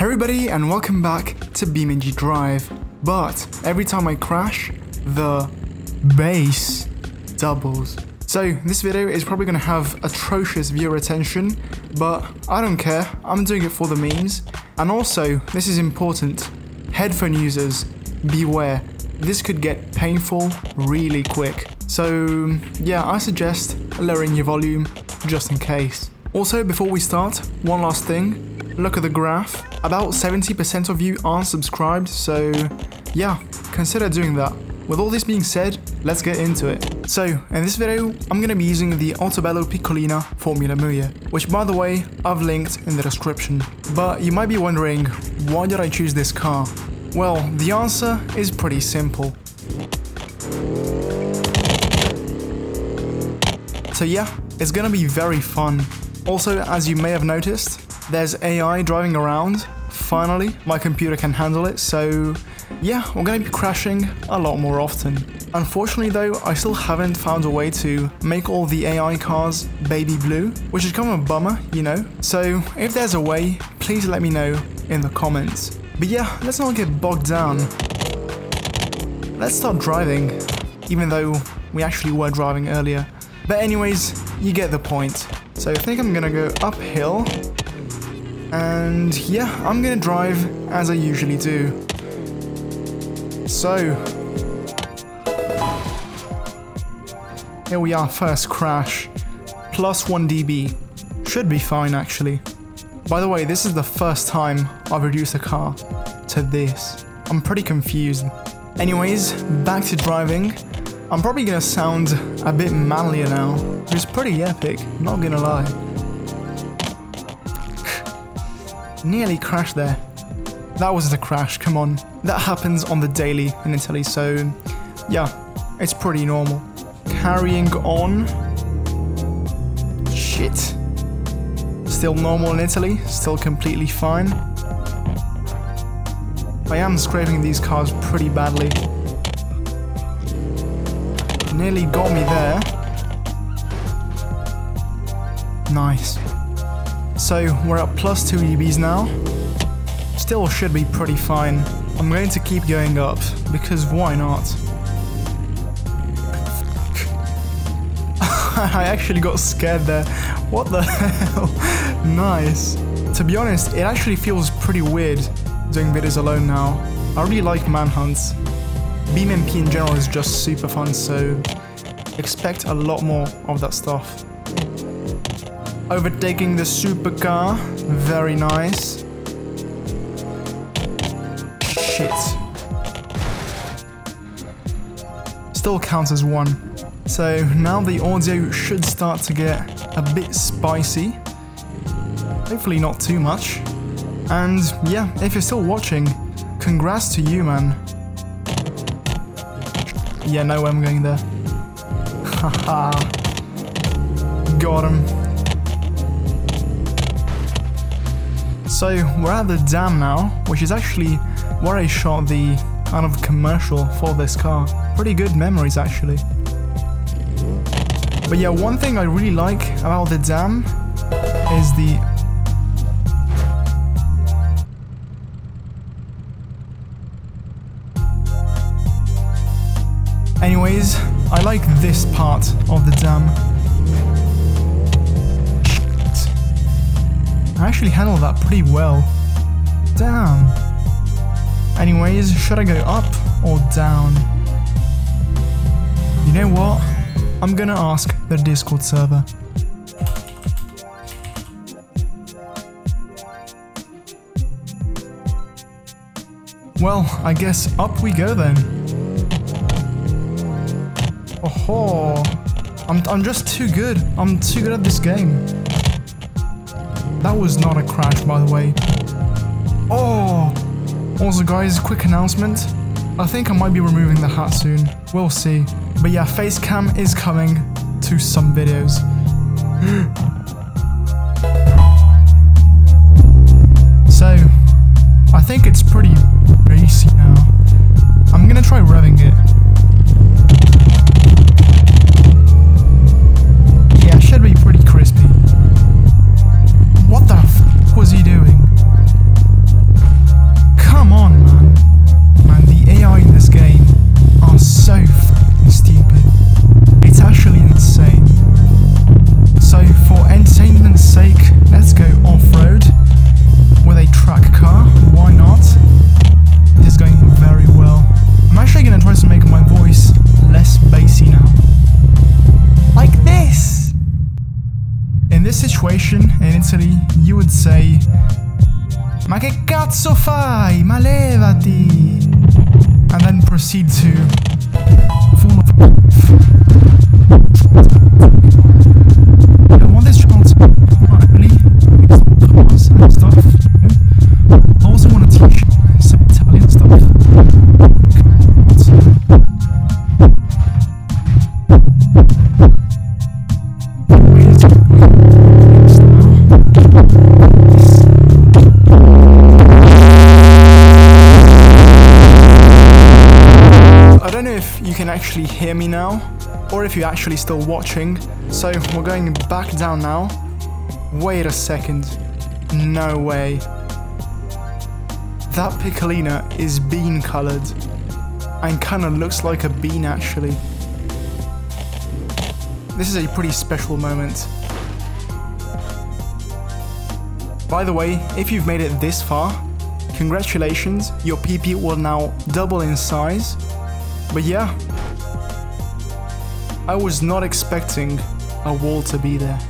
everybody and welcome back to BeamNG Drive. But every time I crash, the bass doubles. So this video is probably going to have atrocious viewer attention, but I don't care, I'm doing it for the memes. And also, this is important, headphone users, beware, this could get painful really quick. So yeah, I suggest lowering your volume just in case. Also, before we start, one last thing, look at the graph. About 70% of you aren't subscribed, so yeah, consider doing that. With all this being said, let's get into it. So, in this video, I'm gonna be using the Altobello Piccolina Formula Mille, which by the way, I've linked in the description. But you might be wondering, why did I choose this car? Well, the answer is pretty simple. So yeah, it's gonna be very fun. Also, as you may have noticed, there's AI driving around. Finally, my computer can handle it, so yeah, we're gonna be crashing a lot more often. Unfortunately though, I still haven't found a way to make all the AI cars baby blue, which is kind of a bummer, you know? So if there's a way, please let me know in the comments. But yeah, let's not get bogged down. Let's start driving, even though we actually were driving earlier. But anyways, you get the point. So I think I'm gonna go uphill and yeah, I'm gonna drive as I usually do. So, here we are, first crash. Plus 1 dB. Should be fine actually. By the way, this is the first time I've reduced a car to this. I'm pretty confused. Anyways, back to driving. I'm probably gonna sound a bit manlier now, is pretty epic, not gonna lie. Nearly crashed there. That was the crash, come on. That happens on the daily in Italy, so yeah, it's pretty normal. Carrying on. Shit. Still normal in Italy, still completely fine. I am scraping these cars pretty badly. Nearly got me there. Nice. So we're at plus 2 dBs now. Still should be pretty fine. I'm going to keep going up, because why not? I actually got scared there. What the hell? nice. To be honest, it actually feels pretty weird doing videos alone now. I really like manhunts. BeamNG in general is just super fun, so expect a lot more of that stuff. Overtaking the supercar. Very nice. Shit. Still counts as one. So now the audio should start to get a bit spicy. Hopefully not too much. And yeah, if you're still watching, congrats to you, man. Yeah, no way I'm going there. Haha. Got him. So we're at the dam now, which is actually where I shot the kind of commercial for this car. Pretty good memories actually. But yeah, one thing I really like about the dam is the Anyways, I like this part of the dam. I actually handled that pretty well. Damn. Anyways, should I go up or down? You know what? I'm gonna ask the Discord server. Well, I guess up we go then. Oh, I'm, I'm just too good. I'm too good at this game. That was not a crash, by the way. Oh! Also, guys, quick announcement. I think I might be removing the hat soon. We'll see. But yeah, face cam is coming to some videos. You would say Ma che cazzo fai? Ma levati! And then proceed to I want to stuff. I also want to teach actually hear me now, or if you're actually still watching. So we're going back down now. Wait a second. No way. That Piccolina is bean colored. And kinda looks like a bean actually. This is a pretty special moment. By the way, if you've made it this far, congratulations, your PP will now double in size. But yeah, I was not expecting a wall to be there.